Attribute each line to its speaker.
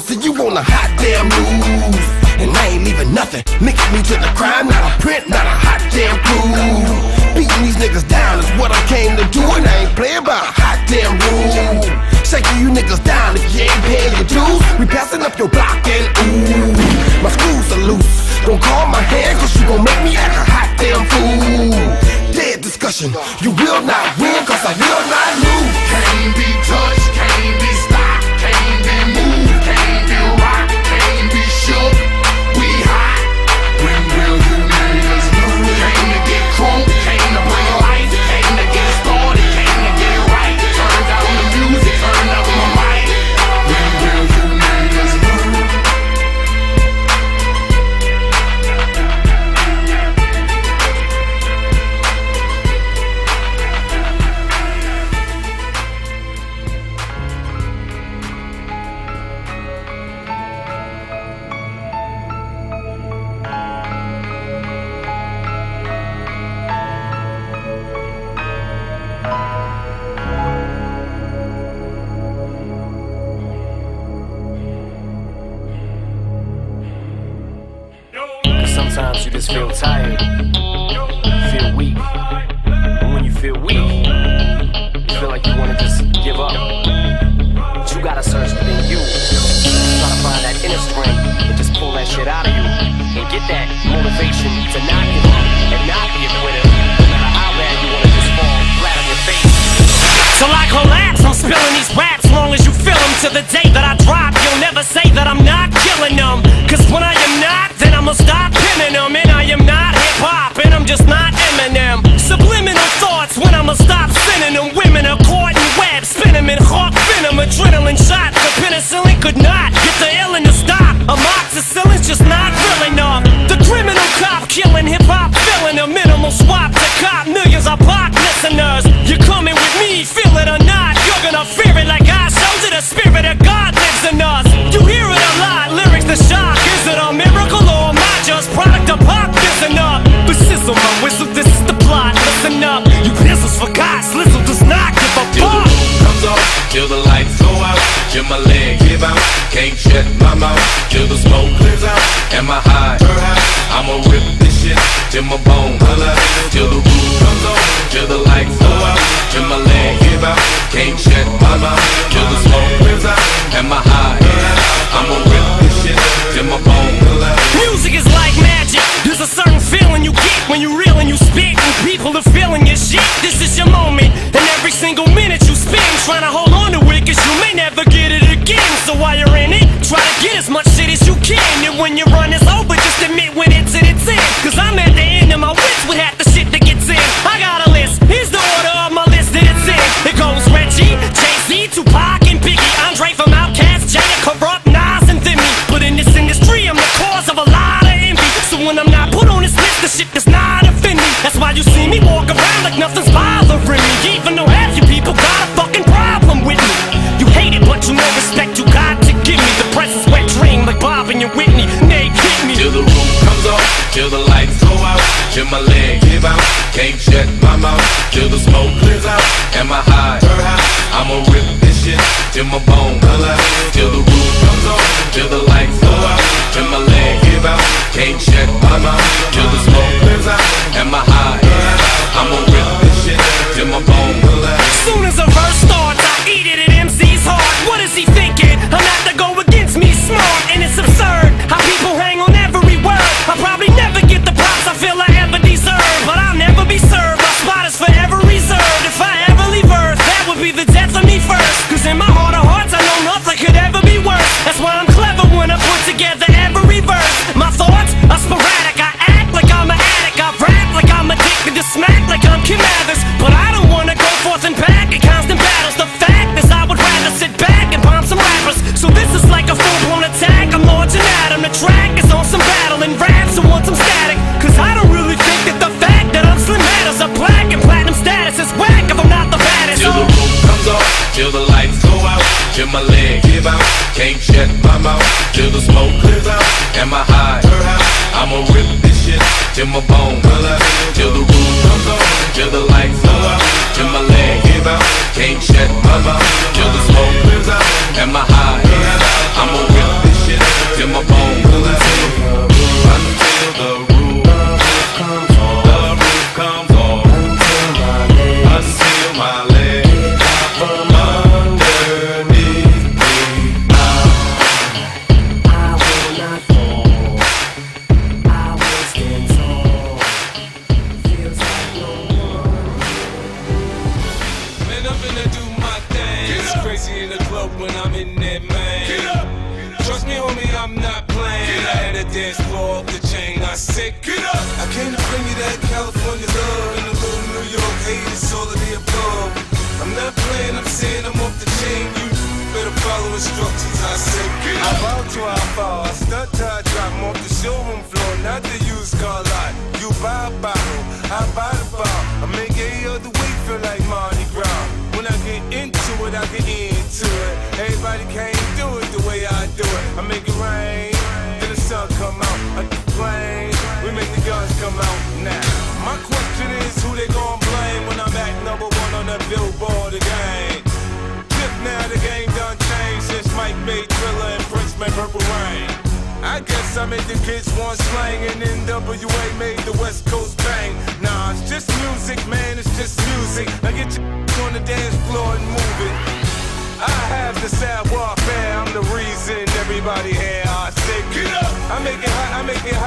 Speaker 1: down, so you
Speaker 2: on a hot damn move. And I ain't leaving nothing. Mix me to the crime, not a print, not a hot damn clue. Beating these niggas down is what I came to do, and I ain't playing by a hot damn rule. Shaking you niggas down if you ain't paying your dues. We passing up your block and ooh, my screws are loose. Don't call my hand, cause you gon' make me act a hot damn fool. Dead discussion, you will not win, cause I will not
Speaker 3: tired, feel weak. And when you feel weak, you feel like you wanna just give up. But you gotta search within you. Try to find that inner strength and just pull that shit out of get
Speaker 4: the illin' to stop. Amoxicillin's just not filling off. The criminal cop killing hip hop, filling a minimal swap.
Speaker 5: Can't shut my mouth till the smoke clears out. Am I high? I'ma rip this shit till my bone till the roof comes on, till the lights go out, till my leg give out. Can't shut my mouth till the smoke clears out. Am I high? I'ma rip this shit till my bone
Speaker 4: Music is like magic. There's a certain feeling you get when you reel and you spit, and people are when your my
Speaker 5: bone till the roof comes on, till the lights go out, till my leg give out. Can't shut my mouth till the smoke clears out. Am I high? I'ma rip this shit
Speaker 4: every verse. My thoughts are sporadic. I act like I'm an addict. I rap like I'm addicted to smack like I'm Kim Mathers. But I don't wanna go forth and back in constant battles. The fact is, I would rather sit back and bomb some rappers. So this is like a full blown attack. I'm launching at 'em. The track is on some battle and want some static. Cause I don't really think that the fact that I'm slim matters. A black and platinum status is whack if I'm not the baddest.
Speaker 5: till the roof comes on, till the lights go out, till my leg give out. Can't shut my mouth till the smoke clears out. Am I high? I'ma rip this shit till my bone
Speaker 6: I'm do my thing. It's crazy in the club when I'm in there, man. Trust me, homie, I'm not playing. I had a dance floor off the chain. I said, get up. I came to bring you that California love and a little New York hate. It's all of the above. I'm not playing. I'm saying I'm off the chain. You better follow instructions. I said, get up. I bow to how far. I stunt till I drop 'em off the showroom floor, not the used car lot. You buy a bottle, I buy the bar. I make every other week feel like Mardi Gras. Into it, I get into it. Everybody can't do it the way I do it. I make it rain, then the sun come out. I get I made the kids want slang and NWA made the West Coast bang. Nah, it's just music, man, it's just music. Now get your on the dance floor and move it. I have the sad warfare, I'm the reason everybody here. I say, get up! I make it hot, I make it hot.